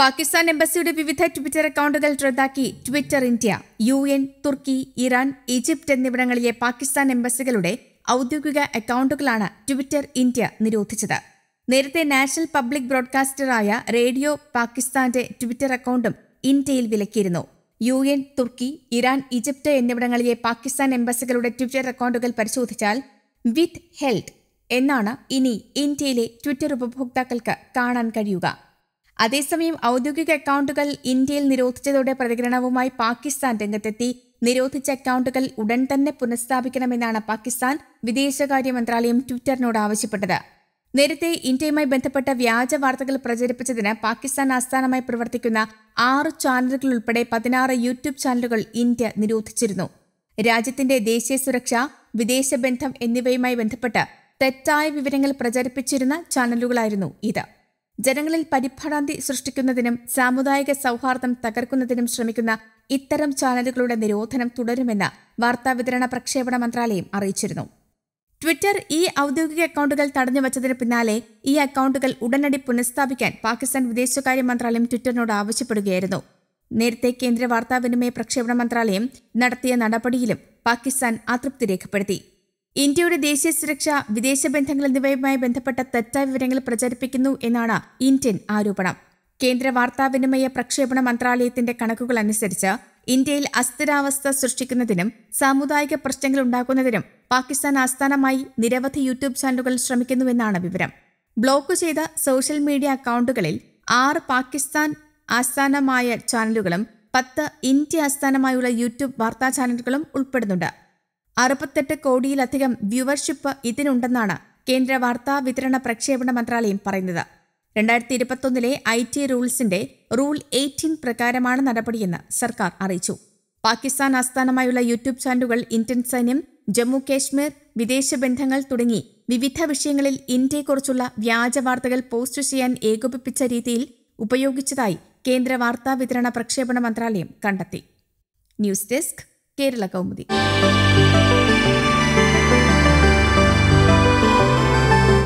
പാകിസ്ഥാൻ എംബസിയുടെ വിവിധ ട്വിറ്റർ അക്കൗണ്ടുകൾ റദ്ദാക്കി ട്വിറ്റർ ഇന്ത്യ യു എൻ തുർക്കി ഇറാൻ ഈജിപ്ത് എന്നിവിടങ്ങളിലെ പാകിസ്ഥാൻ എംബസികളുടെ ഔദ്യോഗിക അക്കൗണ്ടുകളാണ് ട്വിറ്റർ ഇന്ത്യ നിരോധിച്ചത്. നേരത്തെ നാഷണൽ പബ്ലിക് ബ്രോഡ്കാസ്റ്ററായ റേഡിയോ പാകിസ്ഥാന്റെ ട്വിറ്റർ അക്കൗണ്ടും ഇന്ത്യയിൽ വിലക്കിയിരുന്നു. യു എൻ തുർക്കി ഇറാൻ ഈജിപ്ത് എന്നിവിടങ്ങളിലെ പാകിസ്ഥാൻ എംബസികളുടെ ട്വിറ്റർ അക്കൗണ്ടുകൾ പരിശോധിച്ചാൽ വിത്ത് ഹെൽത്ത് എന്നാണ് ഇനി ഇന്ത്യയിലെ ട്വിറ്റർ ഉപഭോക്താക്കൾക്ക് കാണാൻ കഴിയുക. അതേസമയം ഔദ്യോഗിക അക്കൗണ്ടുകൾ ഇന്ത്യയിൽ നിരോധിച്ചതോടെ പ്രതികരണവുമായി പാകിസ്ഥാൻ രംഗത്തെത്തി. നിരോധിച്ച അക്കൗണ്ടുകൾ ഉടൻ തന്നെ പുനഃസ്ഥാപിക്കണമെന്നാണ് പാകിസ്ഥാൻ വിദേശകാര്യ മന്ത്രാലയം ട്വിറ്ററിനോട് ആവശ്യപ്പെട്ടത്. നേരത്തെ ഇന്ത്യയുമായി ബന്ധപ്പെട്ട വ്യാജ വാർത്തകൾ പ്രചരിപ്പിച്ചതിന് പാകിസ്ഥാൻ ആസ്ഥാനമായി പ്രവർത്തിക്കുന്ന ആറ് ചാനലുകൾ ഉൾപ്പെടെ പതിനാറ് യൂട്യൂബ് ചാനലുകൾ ഇന്ത്യ നിരോധിച്ചിരുന്നു. രാജ്യത്തിന്റെ ദേശീയ സുരക്ഷ വിദേശ ബന്ധം എന്നിവയുമായി ബന്ധപ്പെട്ട് തെറ്റായ വിവരങ്ങൾ പ്രചരിപ്പിച്ചിരുന്ന ചാനലുകളായിരുന്നു ഇത്. ജനങ്ങളിൽ പരിഭ്രാന്തി സൃഷ്ടിക്കുന്നതിനും സാമുദായിക സൗഹാർദ്ദം തകർക്കുന്നതിനും ശ്രമിക്കുന്ന ഇത്തരം ചാനലുകളുടെ നിരോധനം തുടരുമെന്ന് വാർത്താവിതരണ പ്രക്ഷേപണ മന്ത്രാലയം അറിയിച്ചിരുന്നു. ട്വിറ്റർ ഈ ഔദ്യോഗിക അക്കൗണ്ടുകൾ തടഞ്ഞുവച്ചതിന് പിന്നാലെ ഈ അക്കൗണ്ടുകൾ ഉടനടി പുനഃസ്ഥാപിക്കാൻ പാകിസ്ഥാൻ വിദേശകാര്യ മന്ത്രാലയം ട്വിറ്ററിനോട് ആവശ്യപ്പെടുകയായിരുന്നു. നേരത്തെ കേന്ദ്ര വാർത്താവിനിമയ പ്രക്ഷേപണ മന്ത്രാലയം നടത്തിയ നടപടിയിലും പാകിസ്ഥാൻ അതൃപ്തി രേഖപ്പെടുത്തി. ഇന്ത്യയുടെ ദേശീയ സുരക്ഷ വിദേശ ബന്ധങ്ങൾ എന്നിവയുമായി ബന്ധപ്പെട്ട തെറ്റായ വിവരങ്ങൾ പ്രചരിപ്പിക്കുന്നു എന്നാണ് ഇന്ത്യൻ ആരോപണം. കേന്ദ്ര വാർത്താവിനിമയ പ്രക്ഷേപണ മന്ത്രാലയത്തിന്റെ കണക്കുകൾ അനുസരിച്ച് ഇന്ത്യയിൽ അസ്ഥിരാവസ്ഥ സൃഷ്ടിക്കുന്നതിനും സാമുദായിക പ്രശ്നങ്ങൾ ഉണ്ടാക്കുന്നതിനും പാകിസ്ഥാൻ ആസ്ഥാനമായി നിരവധി യൂട്യൂബ് ചാനലുകൾ ശ്രമിക്കുന്നുവെന്നാണ് വിവരം. ബ്ലോക്ക് ചെയ്ത സോഷ്യൽ മീഡിയ അക്കൗണ്ടുകളിൽ ആറ് പാകിസ്ഥാൻ ആസ്ഥാനമായ ചാനലുകളും പത്ത് ഇന്ത്യ ആസ്ഥാനമായുള്ള യൂട്യൂബ് വാർത്താ ചാനലുകളും ഉൾപ്പെടുന്നുണ്ട്. അറുപത്തെട്ട് കോടിയിലധികം വ്യൂവർഷിപ്പ് ഇതിനുണ്ടെന്നാണ് കേന്ദ്ര വാർത്താ വിതരണ പ്രക്ഷേപണ മന്ത്രാലയം പറയുന്നത്. രണ്ടായിരത്തി ഇരുപത്തൊന്നിലെ ഐ ടി റൂൾസിന്റെ റൂൾ എയ്റ്റീൻ പ്രകാരമാണ് നടപടിയെന്ന് സർക്കാർ അറിയിച്ചു. പാകിസ്ഥാൻ ആസ്ഥാനമായുള്ള യൂട്യൂബ് ചാനലുകൾ ഇന്ത്യൻ സൈന്യം ജമ്മു കാശ്മീർ വിദേശ ബന്ധങ്ങൾ തുടങ്ങി വിവിധ വിഷയങ്ങളിൽ ഇന്ത്യയെക്കുറിച്ചുള്ള വ്യാജ വാർത്തകൾ പോസ്റ്റ് ചെയ്യാൻ ഏകോപിപ്പിച്ച രീതിയിൽ ഉപയോഗിച്ചതായി കേന്ദ്ര വാർത്താ വിതരണ പ്രക്ഷേപണ മന്ത്രാലയം കണ്ടെത്തി. News desk Kerala Kaumudi.